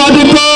পদ করে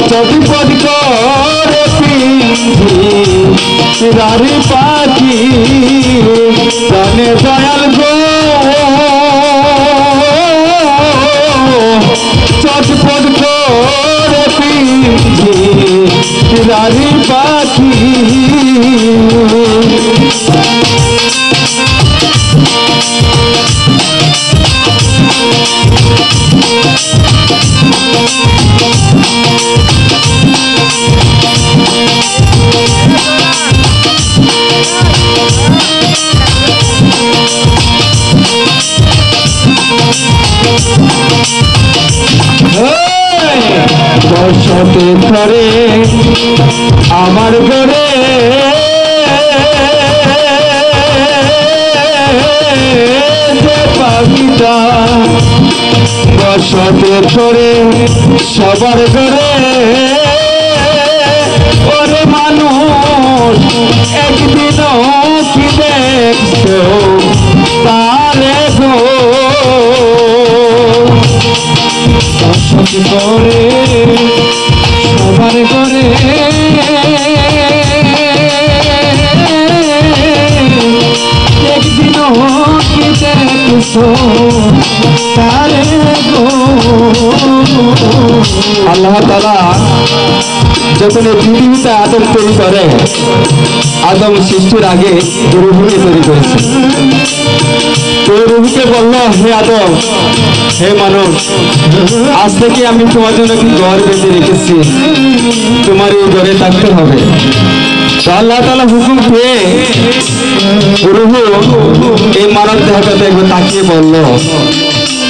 চটপট করে পিন্ধি রারি পাখি জানে দয়াল গো বসতে ধরে আমার ঘরে। পাখিটা বসতে ধরে সবার ঘরে। ওরে মানুষ, একদিনও কি দেখছ? তারে গো। বসত আল্লাহ তালা যখন এই পৃথিবীতে আদম তৈরি করে, আদম সৃষ্টির আগে রুহুকে তৈরি করেছে। তো রুহুকে বলল, হে আদম, হে মানব আজ থেকে আমি তোমার জন্য কি ঘর বেঁধে রেখেছি। তোমার এই ঘরে থাকতে হবে। আল্লাহ তালা হুকুম পেয়ে রুহু এই মানব দেহটাতে একবার তাকিয়ে বলল,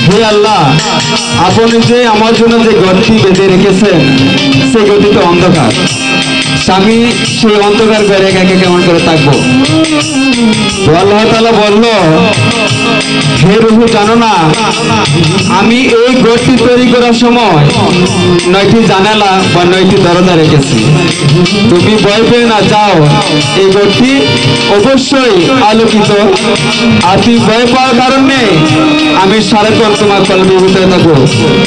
হে আল্লাহ, আপনি যে আমার জন্য যে গতি বেঁধে রেখেছেন, সেই গতিতে অন্ধকার। স্বামী, সেই অন্ধকার বেড়ে একা কেমন করে থাকব আল্লাহ তালা বলল হে রুহু জানো না, আমি এই ঘরটি তৈরি করার সময় নয়টি জানালা বা নয়টি দরজা রেখেছি। তুমি ভয় পেয়ে না, যাও, এই ঘরটি অবশ্যই আলোকিত। আর তুমি ভয় পাওয়ার কারণে আমি সারাক্ষণ তোমার কলমের ভিতরে থাকব।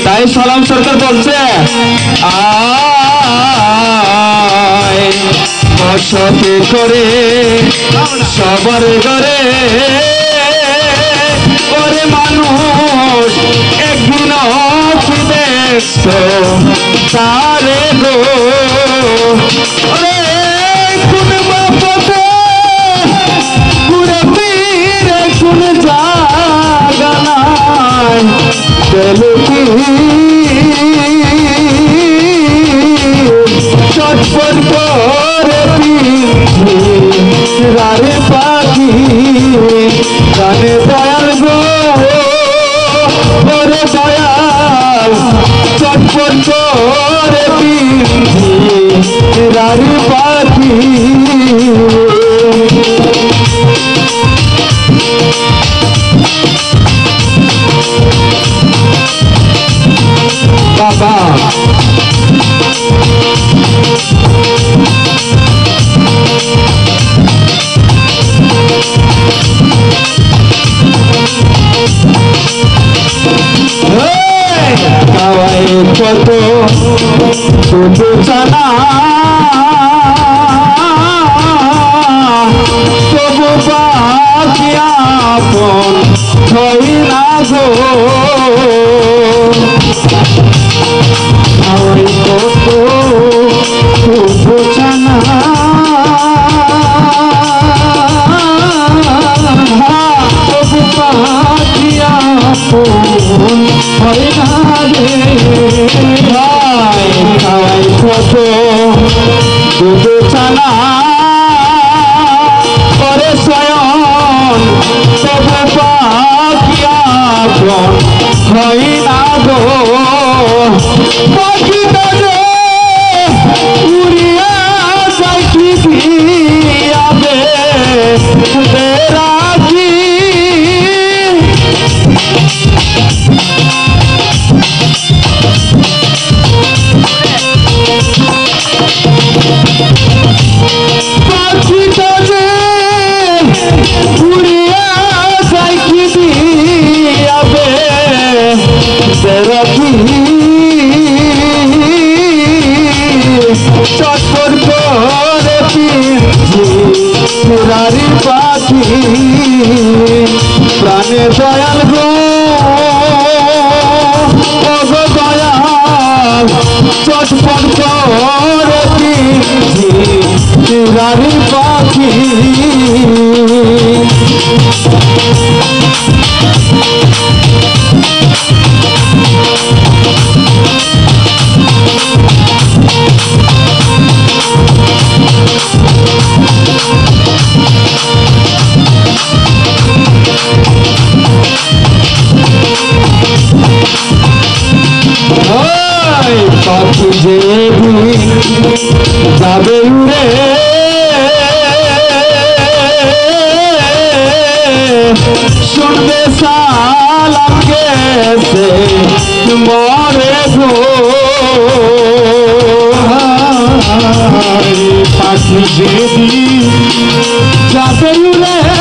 তাই সালাম সরকার বলছে বসতে করে সবার ঘরে মানুষ একদিন কি দেখছ তারে গো গেল কি করে পিঠে রারে পাখি কত দুধ চানা তবু বাকি আপন হই না গো। খাওয়াই কত দুধ খাওয়াই কত দুটো চানা রাখি চটপট করে পিরারি পাখি প্রাণে দয়াল গো গো দয়াল চটপট পাখি পাখি যে যাবে উড়ে। শুনবে সালাম গেছে মরে গো পাখি যে যাবে উড়ে।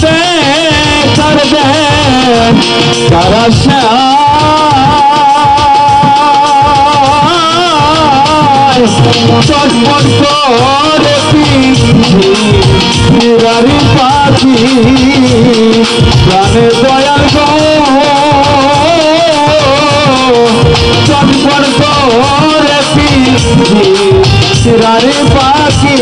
দেখার দে তারা চটপট করে পিরারি পাখি প্রাণে দয়াল চটপট করে পিরারি পাখি।